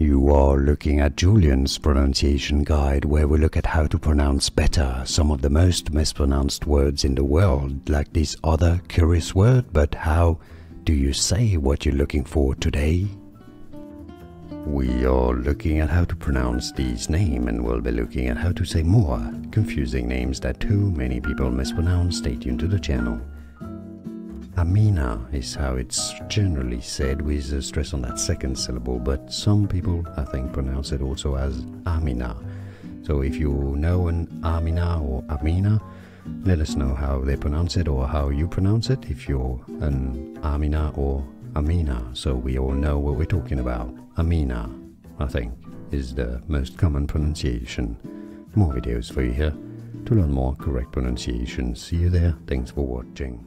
You are looking at Julien's pronunciation guide where we look at how to pronounce better some of the most mispronounced words in the world, like this other curious word, but how do you say what you're looking for today? We are looking at how to pronounce these names and we'll be looking at how to say more confusing names that too many people mispronounce. Stay tuned to the channel. Amina is how it's generally said with a stress on that second syllable, but some people I think pronounce it also as Amina. So if you know an Amina or Amina, let us know how they pronounce it or how you pronounce it if you're an Amina or Amina, so we all know what we're talking about. Amina, I think, is the most common pronunciation. More videos for you here to learn more correct pronunciation. See you there. Thanks for watching.